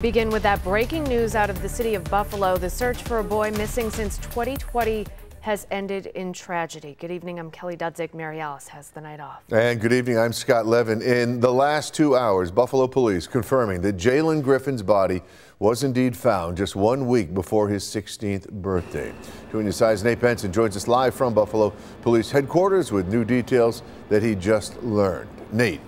Begin with that breaking news out of the city of Buffalo. The search for a boy missing since 2020 has ended in tragedy. Good evening. I'm Kelly Dudzik. Mary Alice has the night off. And good evening. I'm Scott Levin. In the last two hours, Buffalo police confirming that Jaylen Griffin's body was indeed found just one week before his 16th birthday. Doing the size, Nate Benson joins us live from Buffalo Police headquarters with new details that he just learned. Nate.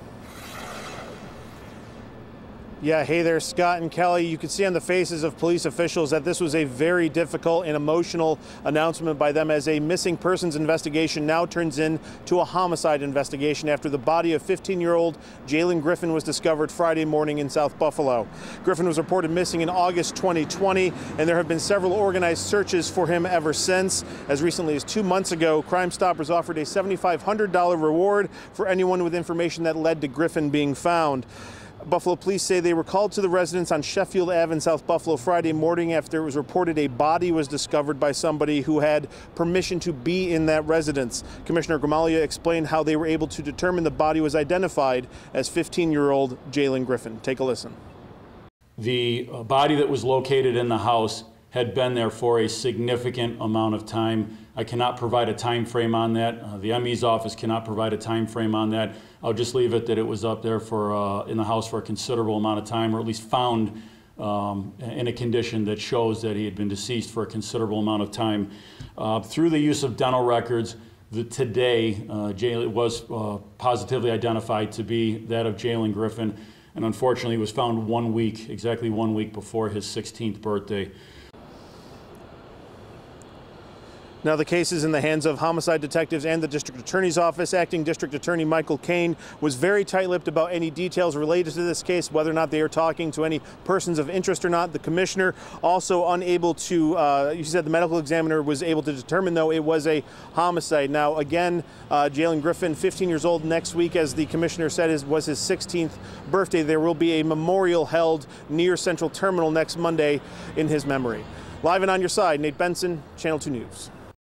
Yeah, hey there, Scott and Kelly. You can see on the faces of police officials that this was a very difficult and emotional announcement by them as a missing persons investigation now turns into a homicide investigation after the body of 15 year old Jaylen Griffin was discovered Friday morning in South Buffalo. Griffin was reported missing in August 2020, and there have been several organized searches for him ever since. As recently as two months ago, Crime Stoppers offered a $7,500 reward for anyone with information that led to Griffin being found. Buffalo police say they were called to the residence on Sheffield Ave in South Buffalo Friday morning after it was reported a body was discovered by somebody who had permission to be in that residence. Commissioner Gramaglia explained how they were able to determine the body was identified as 15 year old Jaylen Griffin. Take a listen. The uh, body that was located in the house had been there for a significant amount of time. I cannot provide a time frame on that. Uh, the ME's office cannot provide a time frame on that. I'll just leave it that it was up there for uh, in the house for a considerable amount of time, or at least found um, in a condition that shows that he had been deceased for a considerable amount of time. Uh, through the use of dental records, the, today uh, was uh, positively identified to be that of Jaylen Griffin, and unfortunately was found one week, exactly one week before his 16th birthday. Now, the case is in the hands of homicide detectives and the district attorney's office. Acting District Attorney Michael Keane was very tight lipped about any details related to this case, whether or not they are talking to any persons of interest or not. The commissioner also unable to, uh, you said the medical examiner was able to determine, though, it was a homicide. Now, again, uh, Jaylen Griffin, 15 years old next week, as the commissioner said, is, was his 16th birthday. There will be a memorial held near Central Terminal next Monday in his memory. Live and on your side, Nate Benson, Channel 2 News.